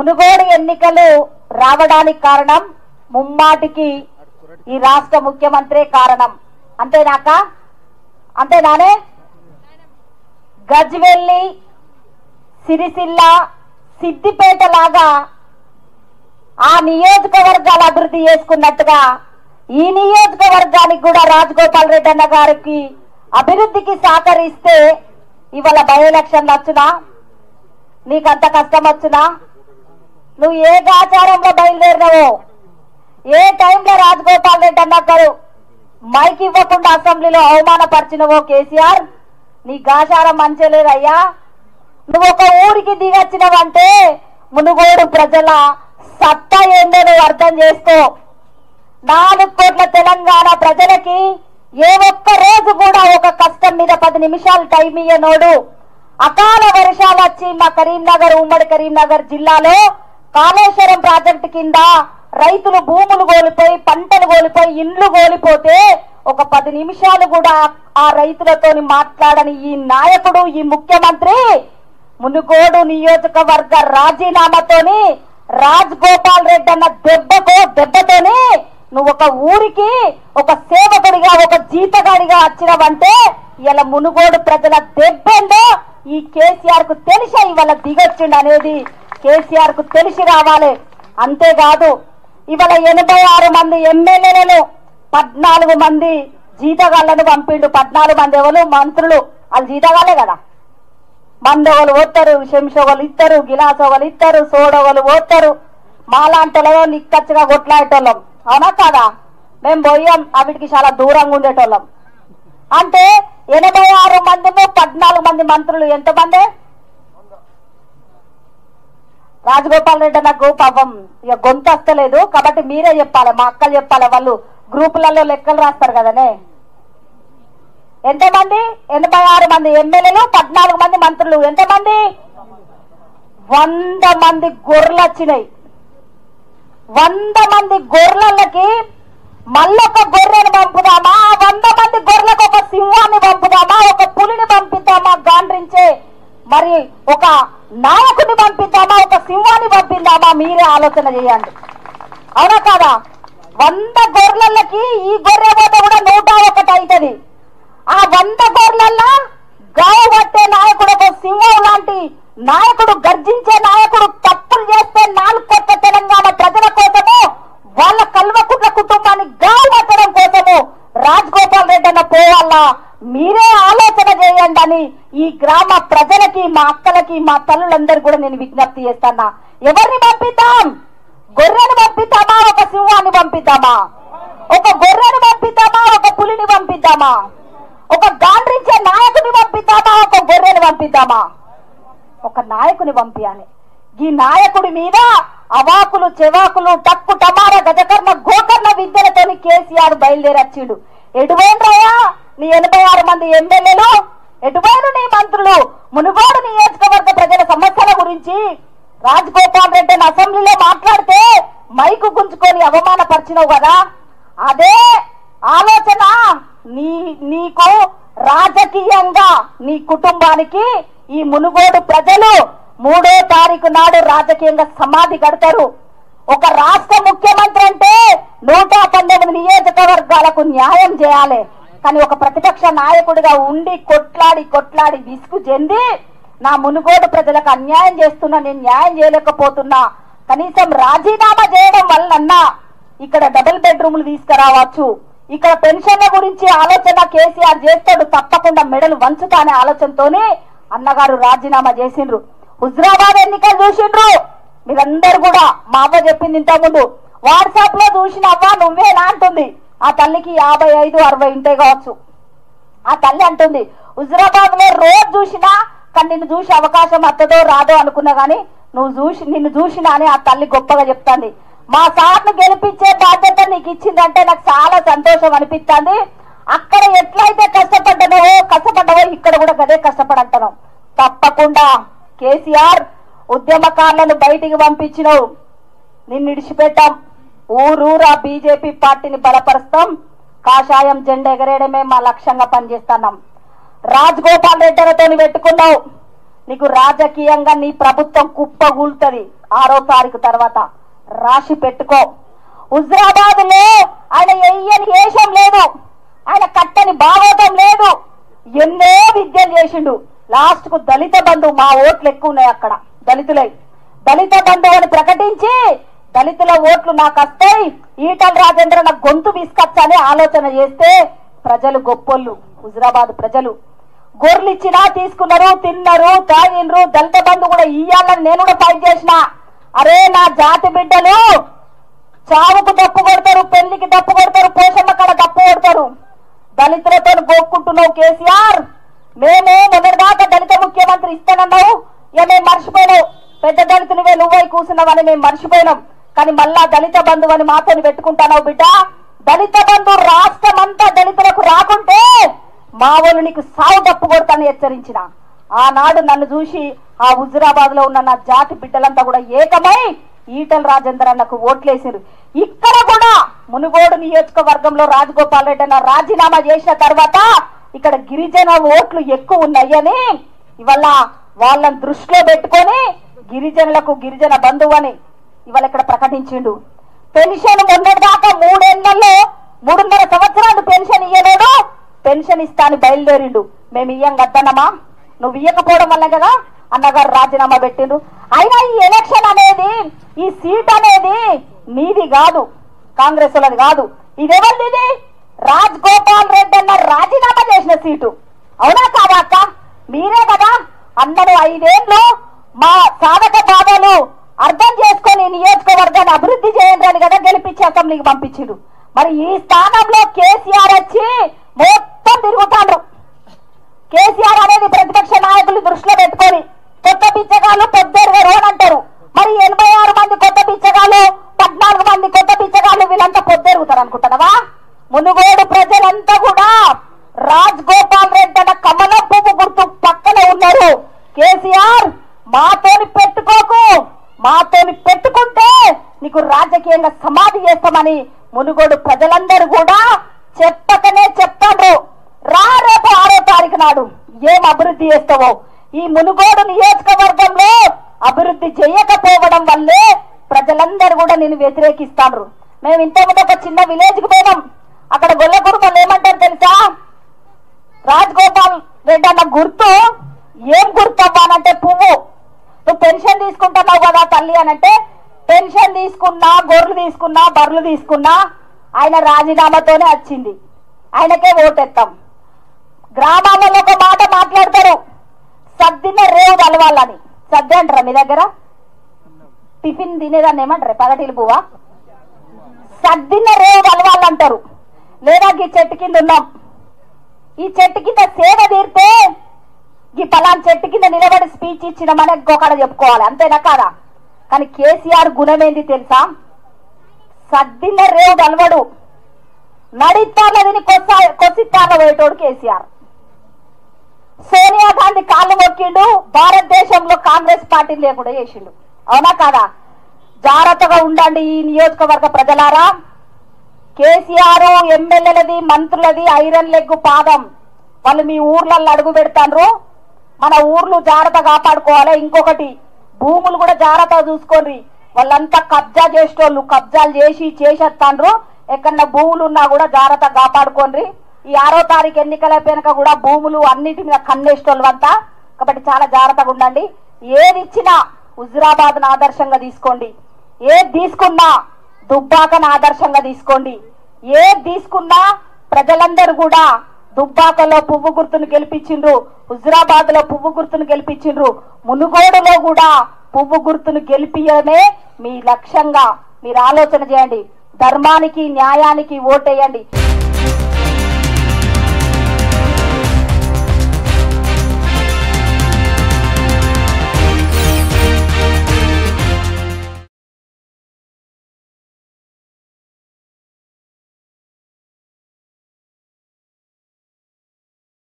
మునుగోడు ఎన్నికలు రావడానికి కారణం ముమ్మాటికి ఈ రాష్ట్ర ముఖ్యమంత్రి కారణం. అంతేనాక? అంతేనానే? గజ్వెల్లి సిరిసిల్ల సిద్దిపేట లాగా ఆ నియోజకవర్గాలు అభివృద్ధి చేసుకున్నట్టుగా ఈ నియోజకవర్గానికి కూడా రాజగోపాల్ రెడ్డి అన్న గారికి అభివృద్ధికి సహకరిస్తే ఇవాళ బై ఎలక్షన్లు వచ్చునా నీకంత కష్టం వచ్చునా నువ్వు ఏ ఆచారంలో బయలుదేరినావో ఏ టైంలో రాజగోపాల్ రెడ్డి అన్న మైక్ ఇవ్వకుండా అసెంబ్లీలో అవమానపరిచినవో కేసీఆర్ నీ గాచారం మంచలేదయ్యా నువ్వు ఒక ఊరికి దిగొచ్చినవంటే మునుగోడు ప్రజల సత్తా ఏందో నువ్వు అర్థం చేసుకో. నాలుగు కోట్ల తెలంగాణ ప్రజలకి ఏ ఒక్క రోజు కూడా ఒక కష్టం మీద పది నిమిషాలు టైం ఇయ్యనోడు. అకాల వర్షాలు వచ్చి మా కరీంనగర్ ఉమ్మడి కరీంనగర్ జిల్లాలో కాళేశ్వరం ప్రాజెక్టు కింద రైతులు భూములు కోల్పోయి పంటలు కోల్పోయి ఇండ్లు కోల్పోతే ఒక పది నిమిషాలు కూడా ఆ రైతులతోని మాట్లాడని ఈ నాయకుడు ఈ ముఖ్యమంత్రి మునుగోడు నియోజకవర్గ రాజీనామాతోని రాజ్ గోపాల్ రెడ్డి అన్న దెబ్బకో దెబ్బతోని నువ్వు ఒక ఊరికి ఒక సేవకుడిగా ఒక జీతగాడిగా వచ్చినవంటే ఇలా మునుగోడు ప్రజల దెబ్బేందో ఈ కేసీఆర్కు తెలిసే ఇవాళ దిగొచ్చిండు అనేది కేసీఆర్కు తెలిసి రావాలి. అంతేకాదు ఇవాళ ఎనభై ఆరు మంది ఎమ్మెల్యేలను పద్నాలుగు మంది జీతగాళ్ళను పంపిండు. పద్నాలుగు మంది ఎవరు? మంత్రులు. వాళ్ళు జీతగాళ్ళే కదా. మందొగలు పోతారు శంసొగలు ఇస్తారు గిలాసోగలు ఇస్తారు సోడోగలు పోతారు. మాలాంటలో నిక్కచ్చిగా కొట్లాడేటోళ్ళం. అవునా కాదా? మేము పోయాం అవిటికి చాలా దూరంగా ఉండేటోళ్ళం. అంటే ఎనభై ఆరు మందిలో పద్నాలుగు మంది మంత్రులు ఎంతమంది? రాజగోపాల్ రెడ్డి అన్న పాపం ఇక గొంతు వస్తలేదు కాబట్టి మీరే చెప్పాలి. మా అక్కలు చెప్పాలి. వాళ్ళు గ్రూపులలో లెక్కలు రాస్తారు కదనే. ఎంతమంది? ఎనభై ఆరు మంది ఎమ్మెల్యేలు పద్నాలుగు మంది మంత్రులు. ఎంతమంది? వంద మంది గొర్రెలు వచ్చినాయి. వంద మంది గొర్రెలకి మళ్ళొక గొర్రెను పంపుదామా? వంద మంది గొర్రెలకు ఒక సింహాన్ని పంపుదామా? ఒక పులిని పంపిద్దామా? గాండ్రించే మరి ఒక నాయకుని పంపిద్దామా ఒక సింహాన్ని పంపిద్దామా మీరే ఆలోచన చేయండి. అవునా కాదా? వంద గొర్రెలకి ఈ గొర్రె పోతే కూడా నూట ఒకటి అవుతుంది. ఆ వంద గొర్రెలల్లో గావు పట్టే నాయకుడు ఒక సింహం లాంటి నాయకుడు గర్జించే నాయకుడు తప్పులు చేస్తే నాలుగు కొత్త తెలంగాణ ప్రజల కోసము వాళ్ళ కల్వకుట్ల కుటుంబాన్ని గావు పట్టడం కోసము రాజగోపాల్ రెడ్డి అన్న పోవాలా? మీరే ఆలోచన చేయండి అని ఈ గ్రామ ప్రజలకి మా అక్కలకి మా తల్లులందరూ కూడా నేను విజ్ఞప్తి చేస్తానా. ఎవరిని పంపిద్దాం? గొర్రెను పంపిద్దామా? ఒక సింహాన్ని పంపిద్దామా? ఒక గొర్రెను పంపిద్దామా? ఒక పులిని పంపిద్దామా? ఒక గాండ్రించే నాయకుని పంపిద్దామా? ఒక గొర్రెని పంపిద్దామా? ఒక నాయకుని పంపించాలి ఈ నాయకుడి మీద అవాకులు చెవాకులు టక్కు టమార గజకర్ణ గోకర్ణ విద్యలతోని కేసీఆర్ బయలుదేరచ్చిండు. ఎడువేంద్రయ్యా నీ ఎనభై ఆరు మంది ఎమ్మెల్యేలు ఎటువైన నీ మంత్రులు మునుగోడు నియోజకవర్గ ప్రజల సమస్యల గురించి రాజగోపాల్ రెడ్డిని అసెంబ్లీలో మాట్లాడితే మైకు గుంజుకొని అవమానపరిచినావు కదా. అదే ఆలోచన నీ నీకు రాజకీయంగా నీ కుటుంబానికి ఈ మునుగోడు ప్రజలు మూడో తారీఖు నాడు రాజకీయంగా సమాధి కడతారు. ఒక రాష్ట్ర ముఖ్యమంత్రి అంటే నూట పంతొమ్మిది నియోజకవర్గాలకు న్యాయం చేయాలి. కానీ ఒక ప్రతిపక్ష నాయకుడిగా ఉండి కొట్లాడి కొట్లాడి విసుగు చెంది నా మునుగోడు ప్రజలకు అన్యాయం చేస్తున్నా నేను న్యాయం చేయలేకపోతున్నా కనీసం రాజీనామా చేయడం వల్లన్నా ఇక్కడ డబుల్ బెడ్రూమ్లు తీసుకురావచ్చు. ఇక్కడ పెన్షన్ల గురించి ఆలోచన కేసీఆర్ చేస్తాడు తప్పకుండా మెడలు వంచుతానే ఆలోచనతోనే అన్నగారు రాజీనామా చేసిండ్రు. హుజరాబాద్ ఎన్నికలు చూసిండ్రు. మీరందరు కూడా మా అవ్వ చెప్పింది ఇంతకుముందు. వాట్సాప్లో చూసిన అవ్వ నువ్వేనా అంటుంది. ఆ తల్లికి యాభై ఐదు అరవై ఉంటాయి కావచ్చు. ఆ తల్లి అంటుంది హుజరాబాద్లో రోజు చూసినా కానీ నిన్ను చూసే అవకాశం వస్తుందో రాదో అనుకున్నా గానీ నువ్వు చూసి నిన్ను చూసినా అని ఆ తల్లి గొప్పగా చెప్తాంది. మా సార్ను గెలిపించే బాధ్యత నీకు ఇచ్చిందంటే నాకు చాలా సంతోషం అనిపిస్తుంది. అక్కడ ఎట్లయితే కష్టపడ్డావో కష్టపడ్డావో ఇక్కడ కూడా గదే కష్టపడంటున్నావు తప్పకుండా కేసీఆర్ ఉద్యమకారులను బయటికి పంపించినావు. నిన్ను ఇడిచిపెట్టాం ఊరూరా బీజేపీ పార్టీని బలపరుస్తాం. కాషాయం జెండా ఎగరేయడమే మా లక్ష్యంగా పనిచేస్తున్నాం. రాజ్ గోపాల్ రెడ్డిలతో పెట్టుకున్నావు. నీకు రాజకీయంగా నీ ప్రభుత్వం కుప్పగూలుతుంది. ఆరో తారీఖు తర్వాత రాసి పెట్టుకో. హుజరాబాద్లో ఆయన ఎయ్యని వేషం లేదు. ఆయన కట్టని భాగవతం లేదు. ఎన్నో విద్యలు చేసిండు. లాస్ట్కు దళిత బంధు మా ఓట్లు ఎక్కువ ఉన్నాయి అక్కడ. దళితులై. దళిత బంధువు అని ప్రకటించి దళితుల ఓట్లు నాకు వస్తాయి. ఈటల రాజేంద్ర నాకు గొంతు తీసుకొచ్చని ఆలోచన చేస్తే ప్రజలు గొప్పోళ్ళు హుజరాబాద్ ప్రజలు. గొర్రెలు ఇచ్చినా తీసుకున్నారు తిన్నారు తాగినరు దళిత బంధు కూడా ఇయ్యాలని నేను కూడా ఫైట్ చేసిన. అరే నా జాతి బిడ్డలు చావుకు తప్పు కొడతారు పెళ్ళికి తప్పు కొడతారు పోషమ్మ కడ తప్పు కొడతారు. దళితులతో గోక్కుంటున్నావు కేసీఆర్. మేము మొదటిదాకా దళిత ముఖ్యమంత్రి ఇస్తానన్నావు. ఇక మేము మర్చిపోయినావు. పెద్ద దళితునివే నువ్వై కూర్చున్నావని మేము మర్చిపోయినాం. కానీ మళ్ళా దళిత బంధువు అని మాతోని పెట్టుకుంటానో బిడ్డ. దళిత బంధు రాష్ట్రమంతా దళితులకు రాకుంటే మా వాళ్ళు నీకు సావు తప్పు కొడతాను హెచ్చరించిన. ఆనాడు నన్ను చూసి ఆ హుజురాబాద్లో ఉన్న నా జాతి బిడ్డలంతా కూడా ఏకమై ఈటల రాజేందర్ అన్నకు ఓట్లేసారు ఇక్కడ కూడా మునుగోడు నియోజకవర్గంలో రాజగోపాల్ రెడ్డి అన్న రాజీనామా చేసిన తర్వాత ఇక్కడ గిరిజన ఓట్లు ఎక్కువ ఉన్నాయని ఇవల్ల వాళ్ళని దృష్టిలో పెట్టుకొని గిరిజనులకు గిరిజన బంధువు అని ఇవాళ ఇక్కడ ప్రకటించిండు. పెన్షన్ మొన్నటి దాకా మూడేళ్ళలో మూడున్నర సంవత్సరాలు పెన్షన్ ఇయ్యలేడు. పెన్షన్ ఇస్తా అని బయలుదేరిండు. మేము ఇయ్యం కద్దన్నమా నువ్వు ఇయ్యకపోవడం వల్ల కదా అన్నగారు రాజీనామా పెట్టిండు అయినా ఈ ఎలక్షన్ అనేది ఈ సీట్ అనేది నీది కాదు కాంగ్రెస్ వాళ్ళది కాదు. ఇదెవరిది రాజ్ గోపాల్ రెడ్డి అన్న రాజీనామా చేసిన సీటు. అవునా కాదా అక్క? మీరే కదా అన్నను ఐదేళ్ళు మా సాధక బాధలు అర్థం చేసుకొని నియోజకవర్గాన్ని అభివృద్ధి చేయండి అని కదా గెలిపించి అసెంబ్లీకి పంపించిండు. మరి ఈ స్థానంలో కేసీఆర్ వచ్చి మొత్తం తిరుగుతాడు. కేసీఆర్ అనేది ప్రతిపక్ష నాయకులు దృష్టిలో పెట్టుకొని కొత్త బిచ్చగాళ్ళు పెద్దరుగా అని అంటారు. మరి ఎనభై ఆరు మంది కొత్త పిచ్చగాళ్ళు పద్నాలుగు మంది కొత్త పిచ్చగాళ్ళు వీళ్ళంతా పొద్దెరుగుతారు అనుకుంటున్నావా? మునుగోడు ప్రజలంతా కూడా రాజ్ గోపాల్ రెడ్డి అన్న కమల పువ్వు గుర్తు పక్కన ఉన్నారు. కేసీఆర్ మాతోని పెట్టుకోకు. మాతోని పెట్టుకుంటే నీకు రాజకీయంగా సమాధి చేస్తామని మునుగోడు ప్రజలందరూ కూడా చెప్పకనే చెప్తాడు రా రేపు ఆరో తారీఖు నాడు ఏం అభివృద్ధి చేస్తావో? ఈ మునుగోడు నియోజకవర్గంలో అభివృద్ధి చేయకపోవడం వల్లే ప్రజలందరూ కూడా నేను వ్యతిరేకిస్తాను మేము ఇంతకుముందు ఒక చిన్న విలేజ్కి పోయినాం. అక్కడ గొల్లగూరు వాళ్ళు ఏమంటారు తెలుసా? రాజగోపాల్ రెడ్డి అన్న గుర్తు ఏం గుర్తు అవ్వాలంటే పువ్వు. నువ్వు పెన్షన్ తీసుకుంటున్నావు కదా తల్లి అనంటే పెన్షన్ తీసుకున్నా గొర్రెలు తీసుకున్నా బర్రెలు తీసుకున్నా ఆయన రాజీనామాతోనే వచ్చింది. ఆయనకే ఓటెత్తాం. గ్రామాలలో ఒక మాట మాట్లాడతారు. సద్దిన రేవు కలవాలని సద్ది అంటారా మీ దగ్గర? టిఫిన్ తినేదాన్ని ఏమంటారు? పగటిలు పువ్వా? సద్దిన రేవు కలవాలంటారు లేదా ఈ చెట్టు కింద ఉన్నాం. ఈ చెట్టు కింద సేవ తీరితే ఈ పలాన్ చెట్టు కింద నిలబడి స్పీచ్ ఇచ్చినామని ఇంకొకడ చెప్పుకోవాలి. అంతేనా కాదా? కానీ కేసీఆర్ గుణం ఏంది తెలుసా? సద్దిన రేవు గలవడు. నడిస్తానదిని కొస్స కొసిస్తాన పోయేటోడు కేసీఆర్. సోనియా గాంధీ కాళ్ళు మొక్కిండు భారతదేశంలో కాంగ్రెస్ పార్టీ లేకుండా చేసిండు. అవునా కాదా? జాగ్రత్తగా ఉండండి ఈ నియోజకవర్గ ప్రజలారా. కేసీఆర్ ఎమ్మెల్యేలది మంత్రులది ఐరన్ లెగ్ పాదం. వాళ్ళు మీ ఊర్లలో అడుగు పెడతాండ్రు మన ఊర్లు జాగ్రత్త కాపాడుకోవాలి. ఇంకొకటి భూములు కూడా జాగ్రత్తగా చూసుకోండి. వాళ్ళంతా కబ్జా చేసేటోళ్ళు కబ్జాలు చేసి చేసేస్తాండ్రు ఎక్కడన్నా భూములు ఉన్నా కూడా జాగ్రత్త కాపాడుకోండి. ఈ ఆరో తారీఖు ఎన్నికల వెనుక కూడా భూములు అన్నిటి మీద కన్నేసేటోళ్ళు అంతా. కాబట్టి చాలా జాగ్రత్తగా ఉండండి. ఏది ఇచ్చినా హుజురాబాద్ ఆదర్శంగా తీసుకోండి. ఏది తీసుకున్నా దుబ్బాకను ఆదర్శంగా తీసుకోండి. ఏది తీసుకున్నా ప్రజలందరూ కూడా దుబ్బాకలో పువ్వు గుర్తును గెలిపించిండ్రు హుజరాబాద్లో పువ్వు గుర్తును గెలిపించిండ్రు. మునుగోడులో కూడా పువ్వు గుర్తును గెలిపియడమే మీ లక్ష్యంగా. మీరు ఆలోచన చేయండి. ధర్మానికి న్యాయానికి ఓటేయండి.